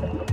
Bye.